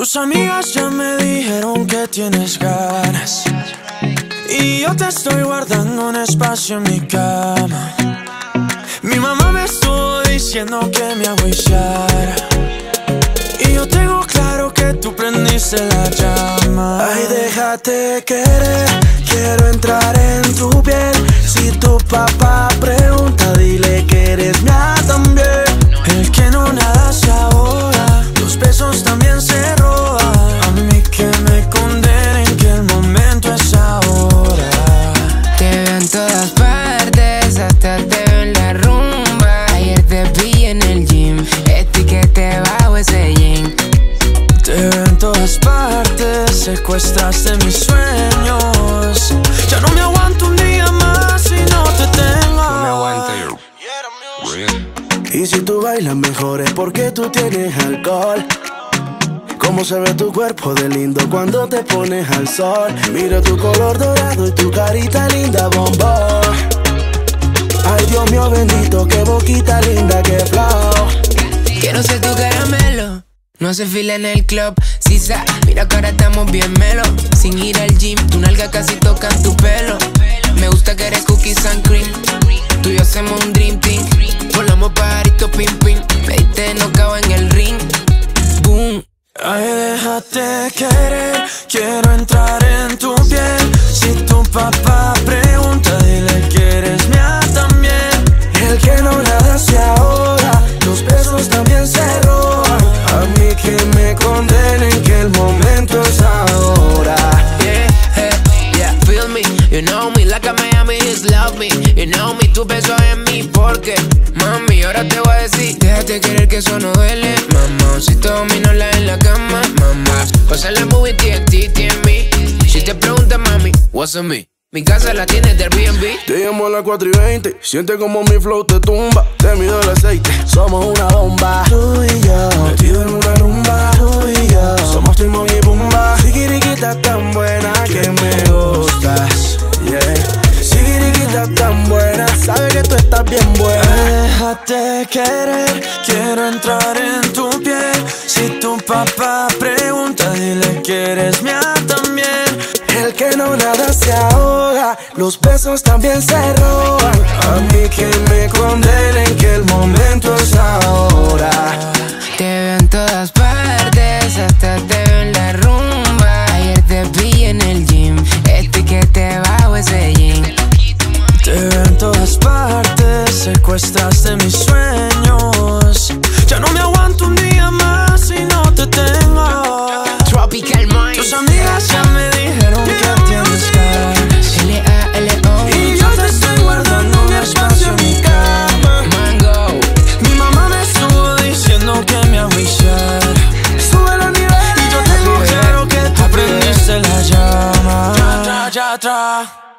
Tus amigas ya me dijeron que tienes ganas. Y yo te estoy guardando un espacio en mi cama. Mi mamá me estuvo diciendo que me agüillara. Y yo tengo claro que tú prendiste la llama. Ay, déjate querer, quiero entrar en tu piel. Si tu papá pregunta, dile secuestraste mis sueños. Ya no me aguanto un día más si no te tengo. No me aguanta yo. Y si tú bailas mejor es porque tú tienes alcohol. Cómo se ve tu cuerpo de lindo cuando te pones al sol. Mira tu color dorado y tu carita linda, bombón. Ay, Dios mío bendito, qué boquita linda, qué flow. Quiero ser tu caramelo. No hace fila en el club, Mira que ahora estamos bien melo. Sin ir al gym, tu nalga casi toca tu pelo. Me gusta que eres cookies and cream. Tú y yo hacemos un dream team. Volamos pajarito pim pim. Diste no cago en el ring. Boom. Ay, déjate querer, quiero know me, tu beso en mí porque, mami, ahora te voy a decir, déjate querer que eso no duele, mamá. Si todo la en la cama, mamá. Pasa la movie TNT, en mí. Si te preguntas, mami, what's on me? Mi casa la tienes del Airbnb. Te llamo a las 4 y 20. Siente como mi flow te tumba. Te mido el aceite. Somos una bomba. Tú y yo. Quiero entrar en tu piel. Si tu papá pregunta, dile que eres mía también. El que no nada se ahoga, los besos también se roban. A mí que me condenen que el momento es ahora. Te veo en todas partes, hasta te veo en la rumba. Ayer te vi en el gym, etiquete bajo ese jean. Te veo en todas partes, secuestraste mis sueños. Ya no me aguanto un día más si no te tengo. Tropical Mind. Tus amigas ya me dijeron que tienes ganas. L-A-L-O. Y yo te estoy guardando un espacio en mi cama. Mango. Mi mamá me estuvo diciendo que me agüillara. Sube el nivel. Y yo tengo claro que tú prendiste la llama. Ya, ya, ya, ya.